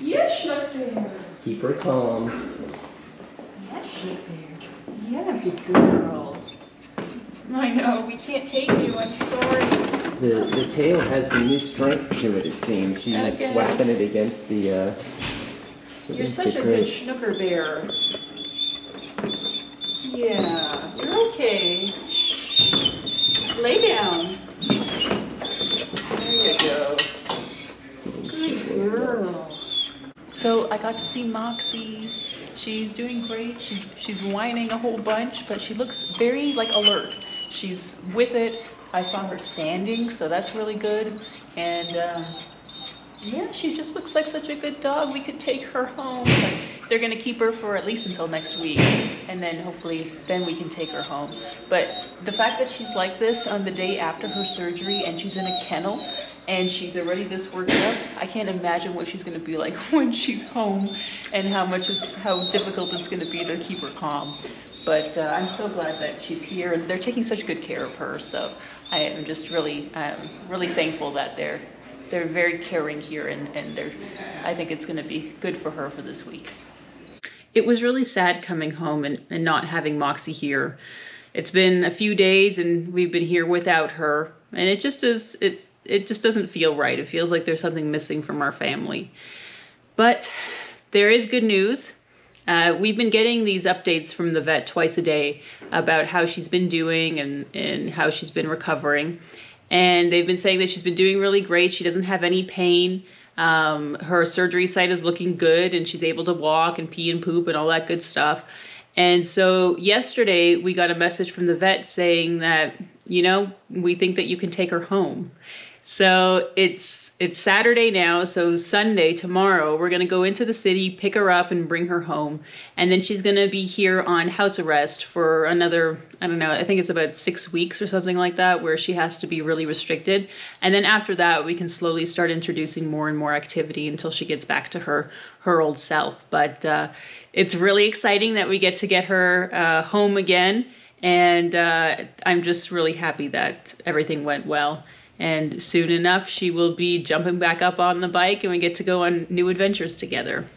Yes, Bear. Keep her calm. Yes, Bear. Yeah, good girl. I know, we can't take you, I'm sorry. The the tail has some new strength to it. It seems she's Okay. whapping it against the. Uh, You're such a good crib. snooker bear. Yeah, you're okay. Lay down. There you go. Good girl. So I got to see Moxie. She's doing great. She's she's whining a whole bunch, but she looks very like alert. She's with it. I saw her standing, so that's really good. And um, yeah, she just looks like such a good dog. We could take her home. But they're gonna keep her for at least until next week, and then hopefully then we can take her home. But the fact that she's like this on the day after her surgery and she's in a kennel and she's already this worked up, I can't imagine what she's gonna be like when she's home and how much it's how difficult it's gonna be to keep her calm. But uh, I'm so glad that she's here, and they're taking such good care of her. So I am just really, um, really thankful that they're they're very caring here, and and they're. I think it's going to be good for her for this week. It was really sad coming home and, and not having Moxie here. It's been a few days, and we've been here without her, and it just is it it just doesn't feel right. It feels like there's something missing from our family. But there is good news. Uh, we've been getting these updates from the vet twice a day about how she's been doing and, and how she's been recovering. And they've been saying that she's been doing really great. She doesn't have any pain. Um, her surgery site is looking good and she's able to walk and pee and poop and all that good stuff. And so yesterday we got a message from the vet saying that, you know, we think that you can take her home. So it's it's Saturday now, so Sunday tomorrow we're gonna go into the city, pick her up, and bring her home, and then she's gonna be here on house arrest for another I don't know I think it's about six weeks or something like that, where she has to be really restricted, and then after that we can slowly start introducing more and more activity until she gets back to her her old self. But uh, it's really exciting that we get to get her uh, home again, and uh, I'm just really happy that everything went well. And soon enough, she will be jumping back up on the bike and we get to go on new adventures together.